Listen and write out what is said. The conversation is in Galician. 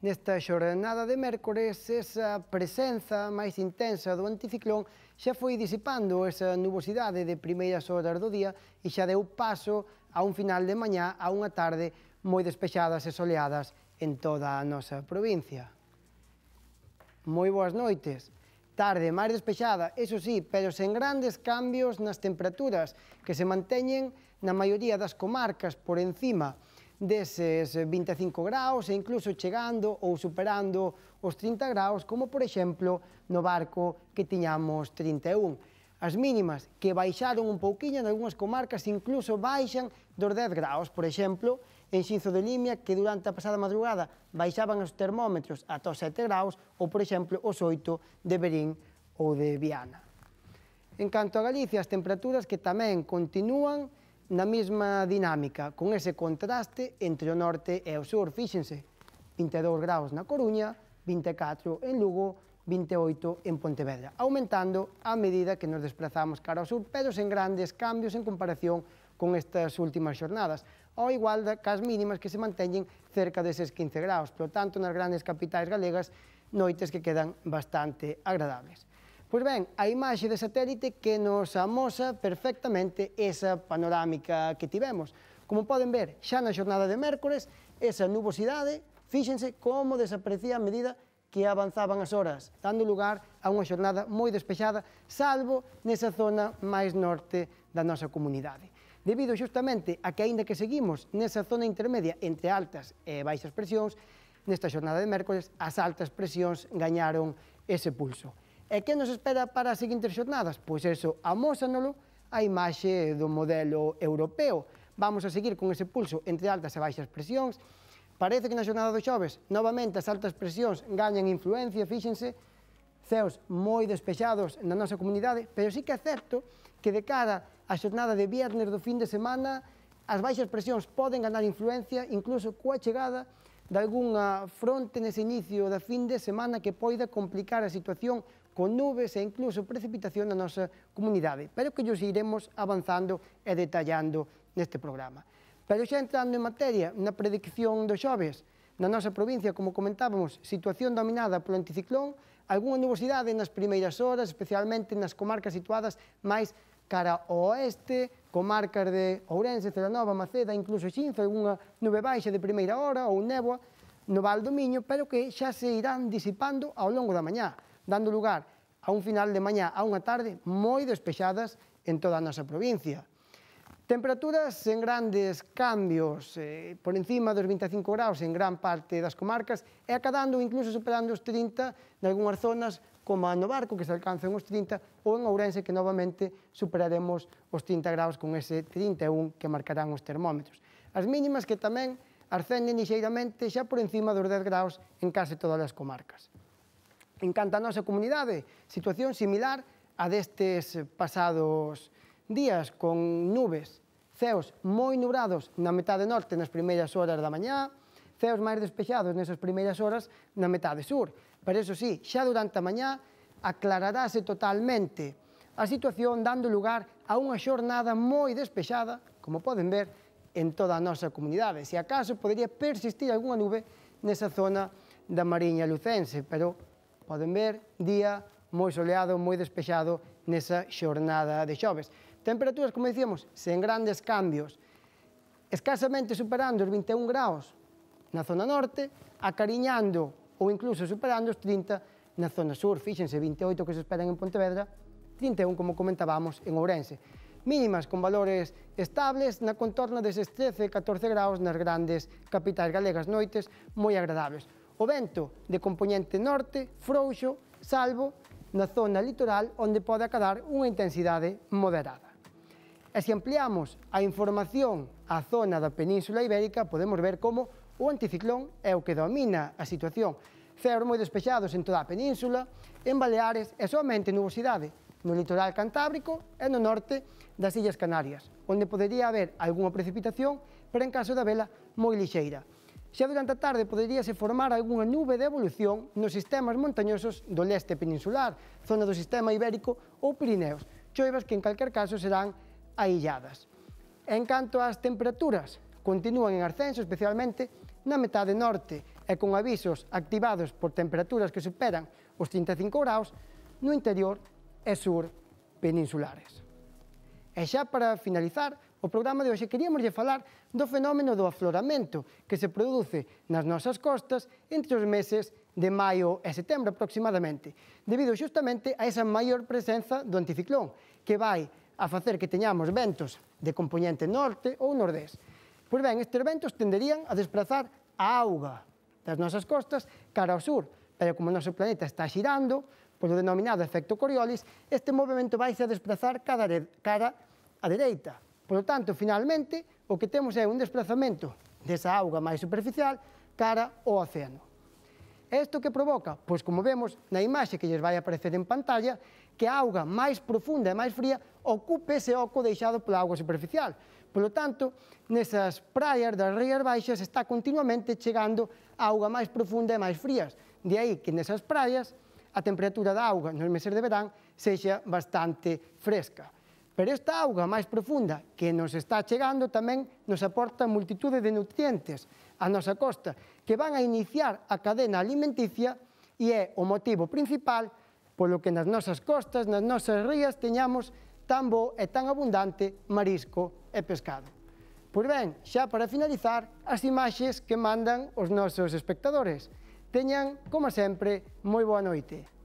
Nesta xornada de mércores, esa presenza máis intensa do anticiclón xa foi disipando esa nubosidade de primeiras horas do día e xa deu paso a un final de mañá a unha tarde moi despexadas e soleadas en toda a nosa provincia. Moi boas noites. Tarde máis despexada, eso sí, pero sen grandes cambios nas temperaturas que se manteñen na maioría das comarcas por encima de deses 25 graus e incluso chegando ou superando os 30 graus, como por exemplo no barco que tiñamos 31. As mínimas que baixaron un pouquiño en algunhas comarcas incluso baixan dos 10 graus, por exemplo, en Xinzo de Limia que durante a pasada madrugada baixaban os termómetros ata os 7 graus ou, por exemplo, os 8 de Berín ou de Viana. En canto a Galicia, as temperaturas que tamén continúan na mesma dinámica, con ese contraste entre o norte e o sur. Fíxense, 22 graus na Coruña, 24 en Lugo, 28 en Pontevedra, aumentando a medida que nos desplazamos cara ao sur, pero sen grandes cambios en comparación con estas últimas xornadas, ao igual da cas mínimas que se manteñen cerca deses 15 graus. Por tanto, nas grandes capitais galegas, noites que quedan bastante agradables. Pois ben, a imaxe de satélite que nos amosa perfectamente esa panorámica que tivemos. Como poden ver, xa na xornada de mércores, esa nubosidade, fíxense como desaparecía a medida que avanzaban as horas, dando lugar a unha xornada moi despexada, salvo nesa zona máis norte da nosa comunidade. Debido xustamente a que, aínda que seguimos nesa zona intermedia entre altas e baixas presións, nesta xornada de mércores, as altas presións gañaron ese pulso. E que nos espera para as seguintes xornadas? Pois eso, amósanolo a imaxe do modelo europeo. Vamos a seguir con ese pulso entre altas e baixas presións. Parece que na xornada do xoves, novamente, as altas presións gañan influencia, fíxense, ceos moi despexados na nosa comunidade, pero sí que é certo que de cara á xornada de viernes do fin de semana, as baixas presións poden ganar influencia incluso coa chegada de algunha fronte nese inicio da fin de semana que poida complicar a situación con nubes e incluso precipitación na nosa comunidade, pero que os iremos avanzando e detallando neste programa. Pero xa entrando en materia, na predicción do xoves, na nosa provincia, como comentábamos, situación dominada polo anticiclón, algunha nubosidade nas primeiras horas, especialmente nas comarcas situadas máis cara ao oeste, comarcas de Ourense, Celanova, Maceda, incluso Xinzo, algunha nube baixa de primeira hora ou néboa no Val do Miño, pero que xa se irán disipando ao longo da mañá dando lugar a un final de mañá a unha tarde moi despexadas en toda a nosa provincia. Temperaturas en grandes cambios, eh, por encima dos 25 graus en gran parte das comarcas, e acadando incluso superando os 30 nalgúnas zonas como a Novarco, que se alcanzan os 30, ou en Ourense, que novamente superaremos os 30 graus con ese 31 que marcarán os termómetros. As mínimas que tamén ascenden lixeiramente xa por encima dos 10 graus en case todas as comarcas en canto a nosa comunidade, situación similar a destes pasados días, con nubes, ceos moi nubrados na metade norte nas primeiras horas da mañá, ceos máis despexados nesas primeiras horas na metade sur. Pero eso sí, xa durante a mañá aclararase totalmente a situación dando lugar a unha xornada moi despexada, como poden ver, en toda a nosa comunidade. Se acaso podería persistir algunha nube nesa zona da Mariña Lucense, pero Poden ver, día moi soleado, moi despexado nesa xornada de xoves. Temperaturas, como dicíamos, sen grandes cambios. Escasamente superando os 21 graus na zona norte, acariñando ou incluso superando os 30 na zona sur. Fíxense, 28 que se esperan en Pontevedra, 31, como comentábamos, en Ourense. Mínimas con valores estables na contorna deses 13 e 14 graus nas grandes capitais galegas noites moi agradables. O vento de componente norte, frouxo, salvo na zona litoral onde pode acadar unha intensidade moderada. E se ampliamos a información á zona da Península Ibérica, podemos ver como o anticiclón é o que domina a situación. Ceos moi despexados en toda a península, en Baleares e somente nubosidade no litoral cantábrico e no norte das Illas Canarias, onde podería haber algunha precipitación, pero en caso da vela moi lixeira. Xa durante a tarde poderíase formar algunha nube de evolución nos sistemas montañosos do leste peninsular, zona do sistema ibérico ou Pirineos, choivas que en calquer caso serán ailladas. En canto ás temperaturas, continúan en ascenso especialmente na metade norte e con avisos activados por temperaturas que superan os 35 graus no interior e sur peninsulares. E xa para finalizar, O programa de hoxe queríamoslle falar do fenómeno do afloramento que se produce nas nosas costas entre os meses de maio e setembro aproximadamente, debido xustamente a esa maior presenza do anticiclón que vai a facer que teñamos ventos de componente norte ou nordés. Pois ben, estes ventos tenderían a desplazar a auga das nosas costas cara ao sur, pero como o noso planeta está xirando, polo denominado efecto Coriolis, este movimento vai a desplazar cada, cara a dereita, Por lo tanto, finalmente, o que temos é un desplazamento desa auga máis superficial cara ao océano. Isto que provoca? Pois como vemos na imaxe que lles vai aparecer en pantalla, que a auga máis profunda e máis fría ocupe ese oco deixado pola auga superficial. Por lo tanto, nesas praias das Rías Baixas está continuamente chegando auga máis profunda e máis frías. De aí que nesas praias a temperatura da auga nos meses de verán sexa bastante fresca. Pero esta auga máis profunda que nos está chegando tamén nos aporta multitude de nutrientes a nosa costa que van a iniciar a cadena alimenticia e é o motivo principal polo que nas nosas costas, nas nosas rías, teñamos tan bo e tan abundante marisco e pescado. Pois ben, xa para finalizar, as imaxes que mandan os nosos espectadores. Teñan, como sempre, moi boa noite.